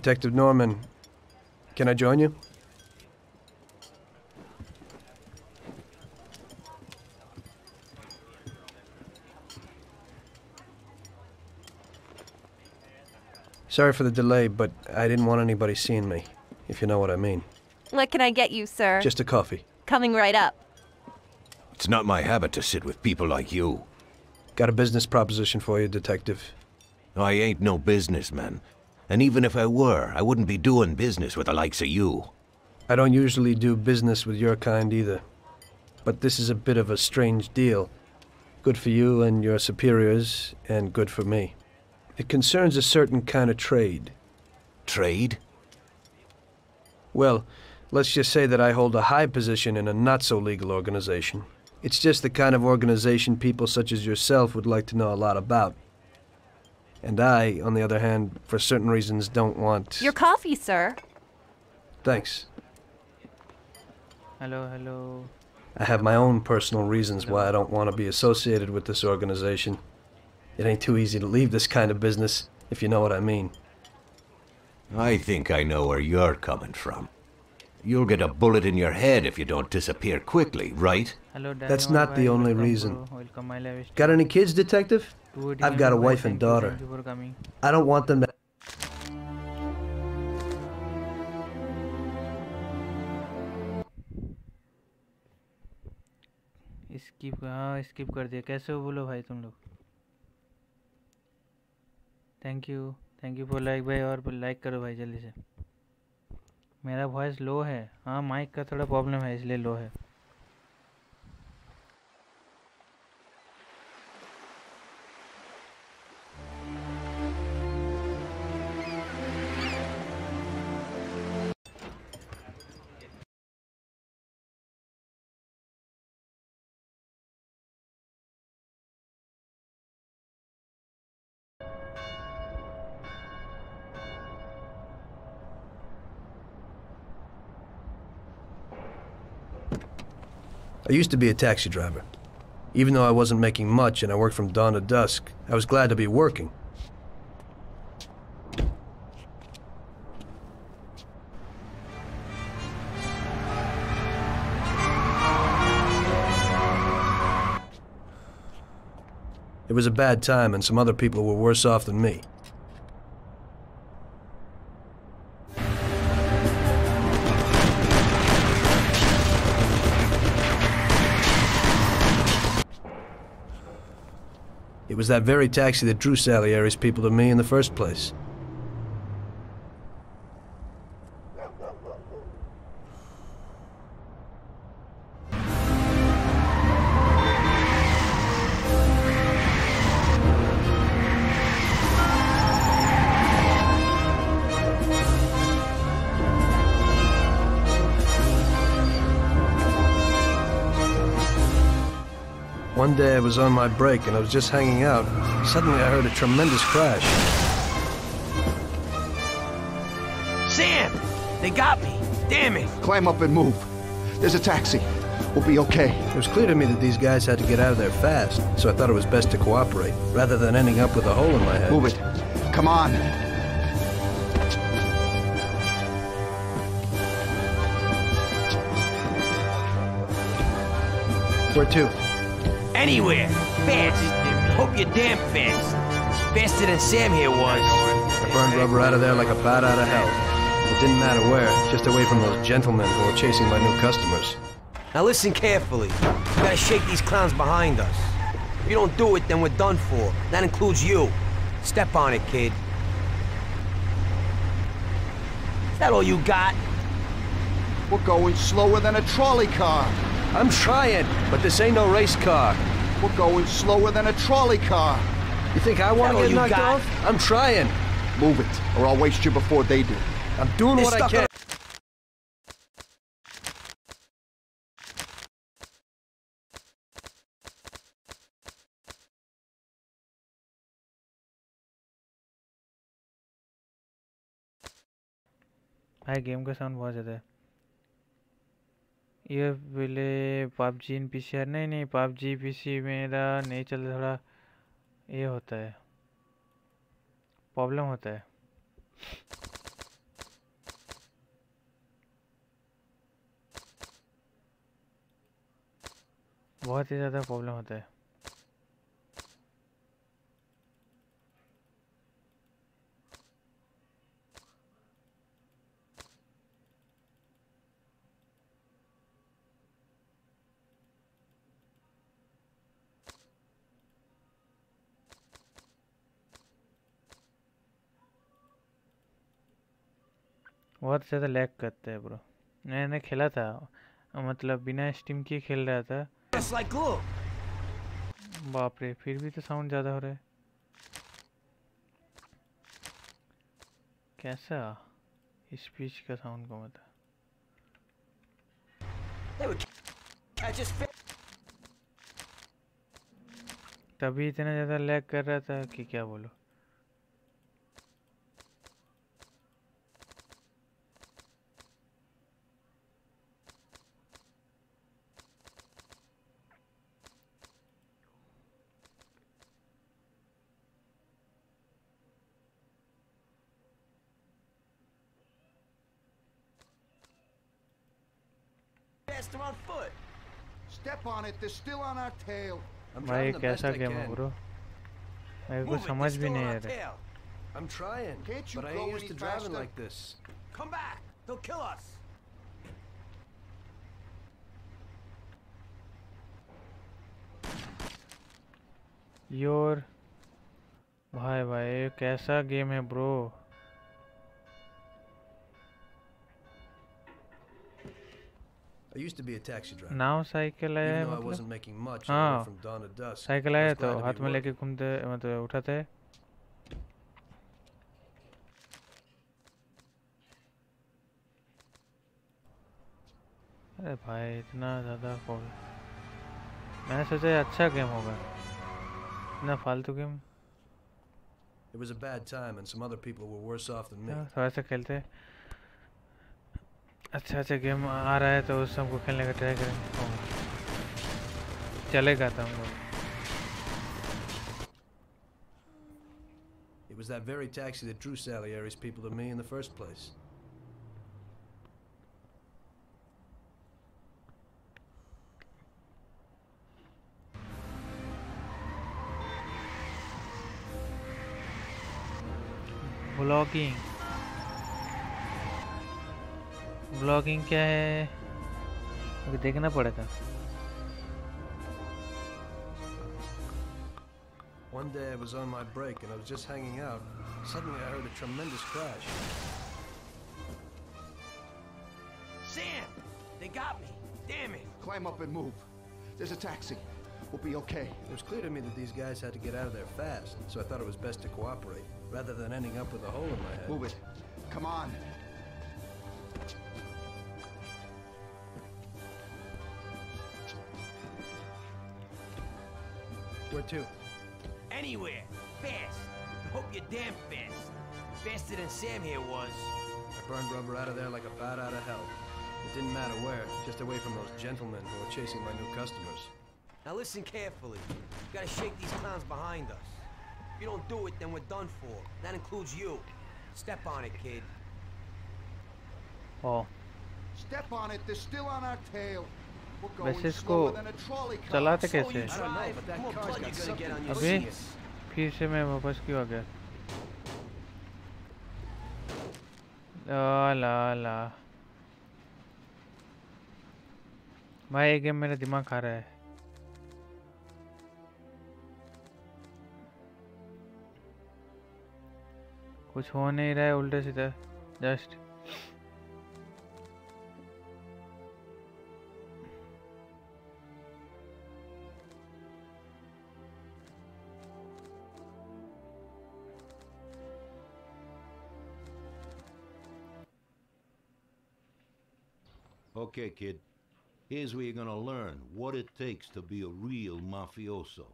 Detective Norman, can I join you? Sorry for the delay, but I didn't want anybody seeing me, if you know what I mean. What can I get you, sir? Just a coffee. Coming right up. It's not my habit to sit with people like you. Got a business proposition for you, Detective. I ain't no businessman. And even if I were, I wouldn't be doing business with the likes of you. I don't usually do business with your kind either. But this is a bit of a strange deal. Good for you and your superiors, and good for me. It concerns a certain kind of trade. Trade? Well, let's just say that I hold a high position in a not-so-legal organization. It's just the kind of organization people such as yourself would like to know a lot about. And I, on the other hand, for certain reasons, don't want... Your coffee, sir. Thanks. Hello, hello. I have my own personal reasons why I don't want to be associated with this organization. It ain't too easy to leave this kind of business, if you know what I mean. I think I know where you're coming from. You'll get a bullet in your head if you don't disappear quickly, right? Hello, That's Daniel not the bhai, only welcome reason. bro. Welcome, my live stream. Got any kids, Detective? Good I've got a evening, wife bhai. and Thank you, daughter. Thank you for coming. I don't want them to... skip हाँ skip कर दिया कैसे हो बोलो भाई तुम लोग thank you thank you for like भाई और लाइक करो भाई जल्दी से मेरा वॉइस लो है। हाँ माइक का थोड़ा प्रॉब्लम है इसलिए लो है। I used to be a taxi driver. Even though I wasn't making much and I worked from dawn to dusk, I was glad to be working. It was a bad time, and some other people were worse off than me. Was that very taxi that drew Salieri's people to me in the first place. One day I was on my break and I was just hanging out. Suddenly I heard a tremendous crash. Sam! They got me! Damn it! Climb up and move. There's a taxi. We'll be okay. It was clear to me that these guys had to get out of there fast, so I thought it was best to cooperate, rather than ending up with a hole in my head. Move it. Come on. Where to? Anywhere! Fast! Hope you're damn fast! Faster than Sam here was. I burned rubber out of there like a bat out of hell. It didn't matter where, just away from those gentlemen who were chasing my new customers. Now listen carefully. We gotta shake these clowns behind us. If you don't do it, then we're done for. That includes you. Step on it, kid. Is that all you got? We're going slower than a trolley car. I'm trying, but this ain't no race car. We're going slower than a trolley car. You think I want all to get you knocked got? off? I'm trying. Move it, or I'll waste you before they do. I'm doing They're what I stuck can. on- भाई game का sound बहुत ज़्यादा है ये पहले PUBG in P नहीं नहीं, PUBG P मेरा नहीं चल थोड़ा ये होता है। प्रॉब्लम होता है। बहुत ही ज़्यादा प्रॉब्लम होता है। बहुत ज़्यादा लैग करता है ब्रो मैंने खेला था मतलब बिना स्टीम के खेल रहा था। Like बाप रे फिर भी तो साउंड ज़्यादा हो रहा है। कैसा? स्पीच का साउंड को They would catch us fit. तभी इतना ज़्यादा लैग कर रहा था कि क्या बोलो? Faster on foot. Step on it, they're still on our tail. I'm भाई trying the best कैसा I गेम है can. ब्रो मेरे को Move it, समझ they're भी still नहीं on आ our रहा tail. I'm trying, Can't you but I go ain't used any to driving faster? like this. Come back. They'll kill us. Your भाई भाई ये कैसा गेम है bro I used to be a taxi driver. Now cycle आया है though I मतलब wasn't making much, हाँ। from dawn to dusk. Cycle I आया तो हाथ में लेके. घूमते मतलब उठाते हैं अरे भाई इतना ज़्यादा कॉल मैंने सोचा अच्छा गेम होगा इतना फालतू game It was a bad time, and some other people were worse off than me. थोड़ा सा खेलते हैं अच्छा अच्छा गेम आ रहा है तो उस हमको खेलने का ट्राई करेंगे हाँ। चलेगा तो हम लोग It was that very taxi that drew Salieri's people to me in the first place. Blogging blogging क्या है अभी देखना पड़ेगा One day I was on my break and I was just hanging out. Suddenly I heard a tremendous crash. Sam, they got me. Damn it. Climb up and move. There's a taxi. We'll be okay. It was clear to me that these guys had to get out of there fast, so I thought it was best to cooperate, rather than ending up with a hole in my head. Move it. Come on. Where to? Anywhere. Fast. Hope you're damn fast. Faster than Sam here was. I burned rubber out of there like a bat out of hell. It didn't matter where, just away from those gentlemen who were chasing my new customers. Now listen carefully. You gotta shake these clowns behind us. If you don't do it, then we're done for. That includes you. Step on it, kid. O Step on it, they're still on our tail. वैसे इसको चलाते कैसे? अभी फिर से मैं वापस क्यों आ गया? ला ला ला। भाई गेम मेरा दिमाग खा रहा है। कुछ हो नहीं रहा है, उल्टे सीधा, just. Okay, kid. Here's where you're gonna learn what it takes to be a real mafioso.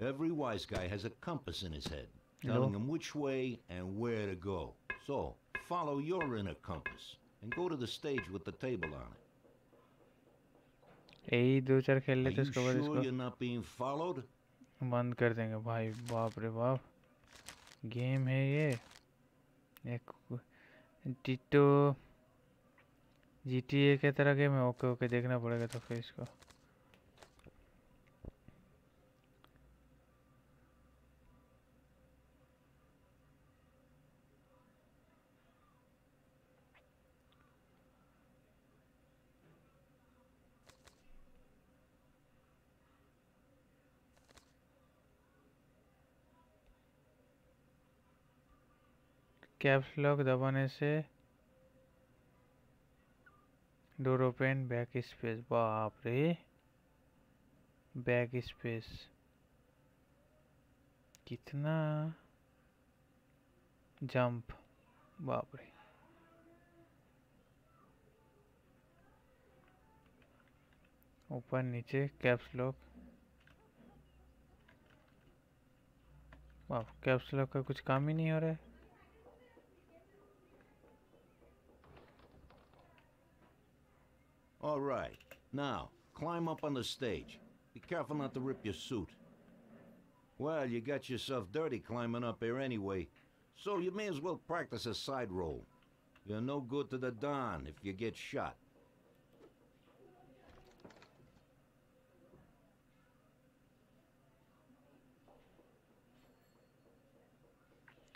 Every wise guy has a compass in his head, telling Hello? him which way and where to go. So, follow your inner compass and go to the stage with the table on it. यही दो चार खेल Are लेते you उसके बाद sure इसको you're not being followed? बंद कर देंगे भाई बाप रे बाप गेम है ये एक टिटो जी टी ए के तरह गेम है ओके ओके देखना पड़ेगा तो फिर इसको। कैप्स लॉक दबाने से डोर ओपन बैक स्पेस बाप रे बैक स्पेस कितना? जंप बाप रे ऊपर नीचे कैप्स लॉक। कैप्स लॉक का कुछ काम ही नहीं हो रहा है। All right. Now, climb up on the stage. Be careful not to rip your suit. Well, you got yourself dirty climbing up here anyway, so you may as well practice a side roll. You're no good to the Don if you get shot.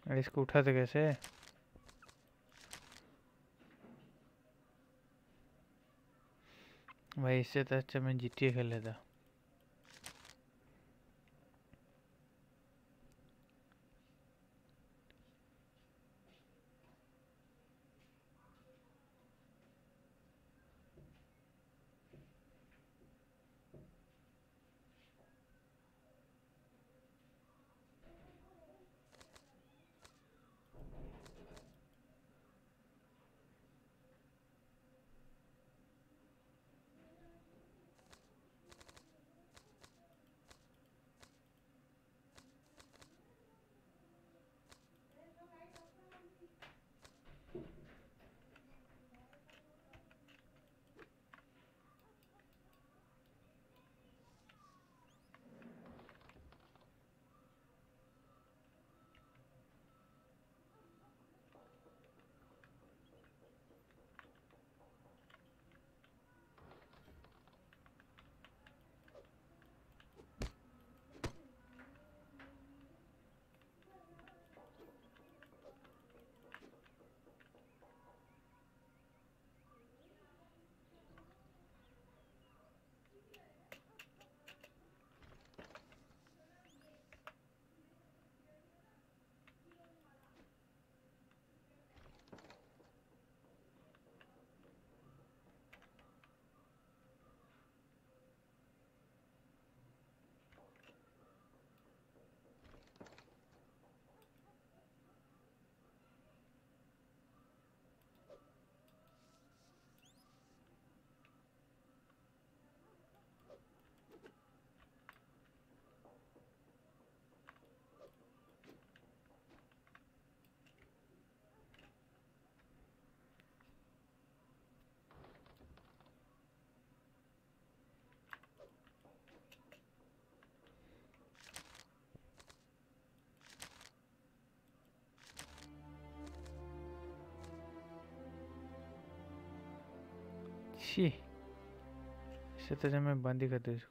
अरे इसको उठाते कैसे भाई इससे तो अच्छा मैं GTA खेल लेता। छी इससे तो जब मैं बंद ही कर दूँ इसको।